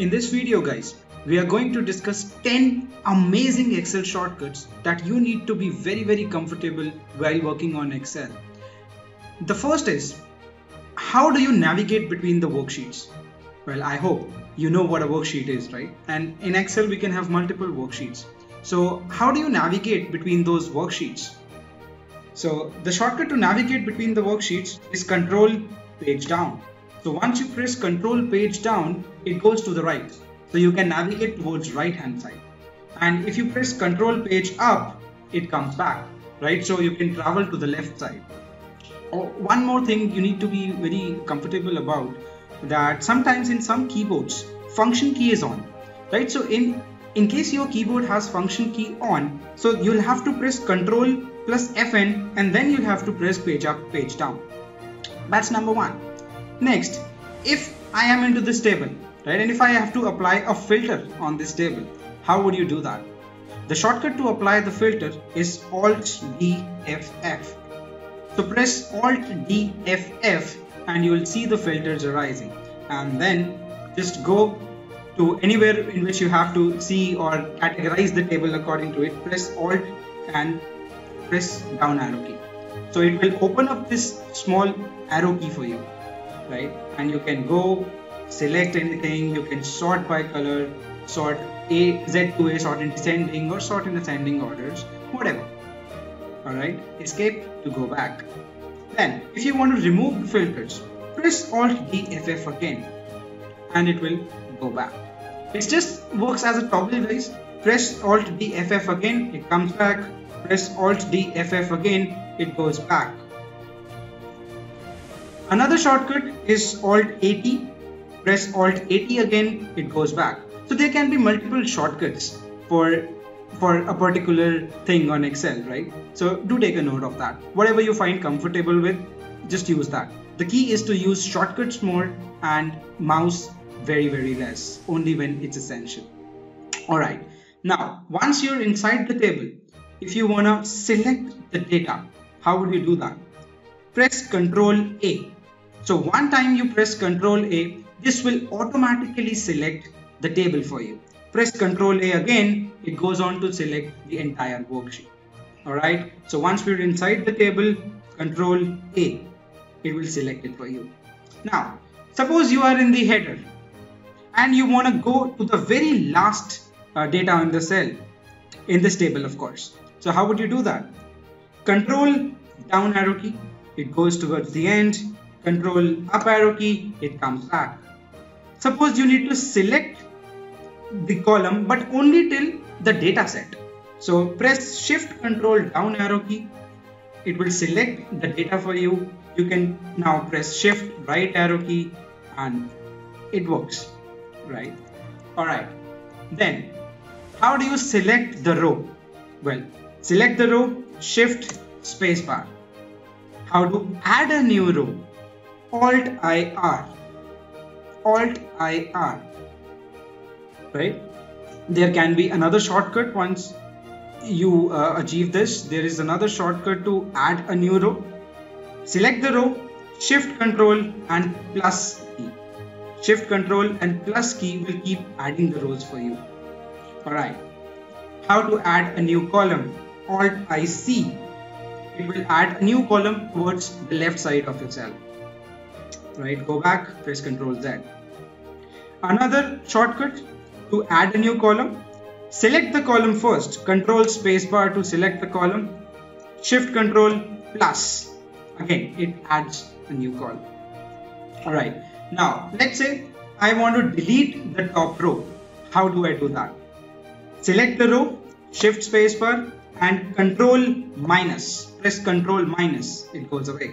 In this video guys, we are going to discuss 10 amazing Excel shortcuts that you need to be very very comfortable while working on Excel. The first is, how do you navigate between the worksheets? Well, I hope you know what a worksheet is, right? And in Excel we can have multiple worksheets. So how do you navigate between those worksheets? So the shortcut to navigate between the worksheets is control page down. So once you press control page down, it goes to the right. So you can navigate towards right hand side. And if you press control page up, it comes back, right? So you can travel to the left side. Oh, one more thing you need to be very comfortable about that sometimes in some keyboards, function key is on, right? So in in case your keyboard has function key on, so you'll have to press control plus Fn and then you'll have to press page up, page down. That's number one. Next, if I am into this table, right, and if I have to apply a filter on this table, how would you do that? The shortcut to apply the filter is Alt D F F. So press Alt D F F and you will see the filters arising. And then just go to anywhere in which you have to see or categorize the table according to it. Press Alt and press down arrow key. So it will open up this small arrow key for you right? And you can go select anything you can sort by color sort a z to a sort in descending or sort in ascending orders whatever. All right escape to go back. Then if you want to remove the filters press alt DFF again and it will go back. It just works as a toggle guys press alt DFF again it comes back. Press alt DFF again it goes back Another shortcut is Alt A T. Press Alt A T again, it goes back. So there can be multiple shortcuts for for a particular thing on Excel, right? So do take a note of that. Whatever you find comfortable with, just use that. The key is to use shortcuts more and mouse very very less, only when it's essential. Alright, now once you're inside the table, if you wanna select the data, how would you do that? Press Ctrl A so one time you press Ctrl A, this will automatically select the table for you. Press Ctrl A again, it goes on to select the entire worksheet. Alright, so once we're inside the table, Ctrl A, it will select it for you. Now, suppose you are in the header and you want to go to the very last uh, data in the cell, in this table of course. So how would you do that? Control down arrow key, it goes towards the end control up arrow key, it comes back. Suppose you need to select the column but only till the data set. So press shift control down arrow key, it will select the data for you. You can now press shift right arrow key and it works, right? Alright, then how do you select the row? Well, select the row, shift spacebar. How to add a new row? Alt IR. Alt IR. Right? There can be another shortcut once you uh, achieve this. There is another shortcut to add a new row. Select the row, shift control and plus key. Shift control and plus key will keep adding the rows for you. Alright. How to add a new column? Alt IC. It will add a new column towards the left side of your cell right? Go back press ctrl z. Another shortcut to add a new column. Select the column first. Control spacebar to select the column. Shift control plus. Again it adds a new column. All right. Now let's say i want to delete the top row. How do i do that? Select the row shift spacebar and control minus. Press control minus. It goes away